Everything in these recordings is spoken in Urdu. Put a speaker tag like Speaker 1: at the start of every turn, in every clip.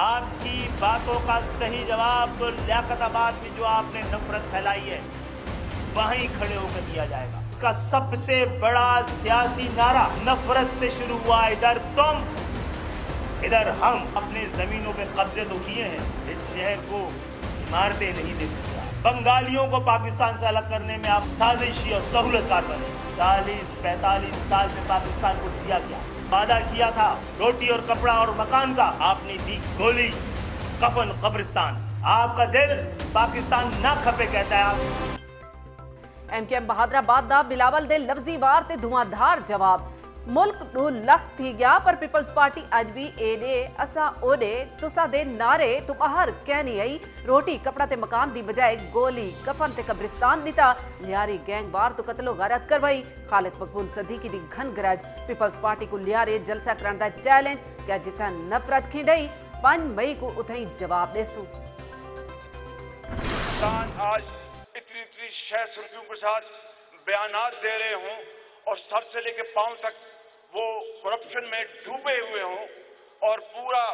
Speaker 1: آپ کی باتوں کا صحیح جواب تو لیاقت آباد میں جو آپ نے نفرت پھیلائی ہے، وہیں کھڑے ہو کر دیا جائے گا۔ اس کا سب سے بڑا سیاسی نعرہ نفرت سے شروع ہوا۔ ادھر تم، ادھر ہم اپنے زمینوں پہ قبضے تو کیے ہیں، اس شہر کو عمارتیں نہیں دے سکتا بنگالیوں کو پاکستان سے الگ کرنے میں آپ سازشی اور سہولت کار بنے۔ چالیس پینتالیس سال میں پاکستان کو دیا گیا۔ وعدہ کیا تھا۔ روٹی اور کپڑا اور مکان کا آپ نے دی گولی۔ کفن قبرستان۔ آپ کا دل پاکستان نہ کھپے کہتا ہے آپ۔
Speaker 2: ایم کے ایم بہادر آباد دا بلاول دے لفظی وار تے دھواں دھار جواب۔ ملک نو لخت تھی گیا پر پیپلز پارٹی اج بھی اے دے اسا او دے تسا دے نعرے تو باہر کہنی آئی روٹی کپڑا تے مکان دی بجائے گولی کفن تے قبرستان نیتا لیاری گینگ بار تو قتل و غارت کروائی خالد مقبول صدیقی دی گھن گرج پیپلز پارٹی کو لیارے جلسہ کرن دا چیلنج کیا جتا نفرت کھینڈئی پانچ مئی کو اتھائی جواب دے سو
Speaker 3: پاکستان آج اتنی اتنی شہ سرخیوں کے ساتھ بیانات دے رہے ہوں اور وہ کرپشن میں ڈوبے ہوئے ہوں اور پورا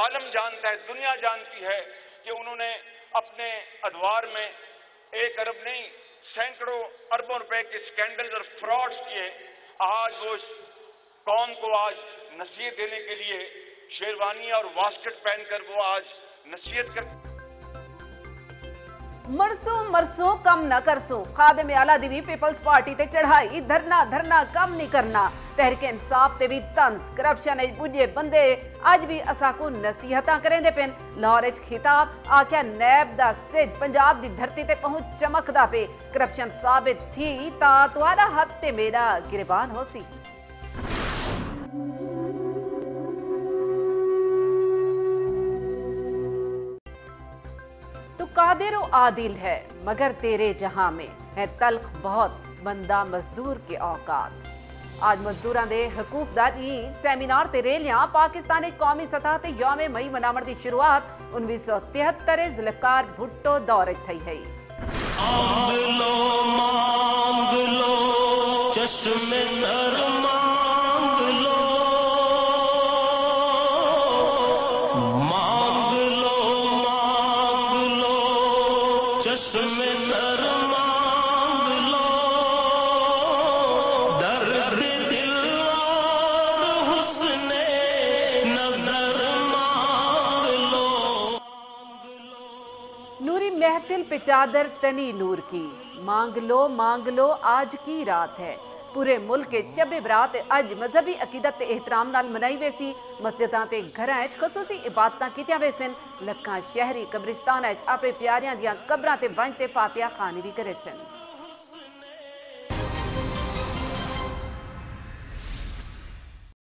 Speaker 3: عالم جانتا ہے، دنیا جانتی ہے کہ انہوں نے اپنے ادوار میں ایک ارب نہیں، سینکڑوں اربوں روپے کے سکینڈل اور فراڈز کیے۔ آج وہ اس قوم کو آج نصیحت دینے کے لیے شیروانی اور واسکٹ پہن کر وہ آج نصیحت کر
Speaker 2: مرسوں مرسوں کم نہ کرسوں خادم اعلیٰ دیوی پیپلز پارٹی تے چڑھائی۔ دھرنا دھرنا کم نہیں کرنا۔ تحریک انصاف تے بھی تنس کرپشن اج بجے بندے۔ اج بھی اسا کو نصیحتاں کریں دے پن لاہور خطاب آکھیا، نیب دا سج پنجاب دی دھرتی تے پہنچ چمک دا پہ کرپشن ثابت تھی تا توارا حد تے میرا گربان قادر و عادل ہے، مگر تیرے جہاں میں ہے تلخ بہت بندہ مزدور کے اوقات۔ آج مزدوراں دے حقوق داری سیمینار تے ریلیاں پاکستانی قومی سطح تے یوم مئی منامر دی شروعات انیس سو تہتر ذوالفقار بھٹو دور تھئی ہے
Speaker 4: مانگ لو مانگ لو، چشم سر چشم سر مانگ لو، درد دل اور حسن نظر مانگ لو۔
Speaker 2: نوری محفل پچادر تنی نور کی۔ مانگ لو مانگ لو، آج کی رات ہے۔ پورے ملک کے شب برات اج مذہبی عقیدت تے احترام نال منائی ویسی مسجداں تے گھراں وچ خصوصی عبادتاں کیتیاں سن۔ لکھاں شہری قبرستان وچ اپنے پیاریاں دیاں قبراں تے ونج تے فاتحہ خوانی بھی کرے سن۔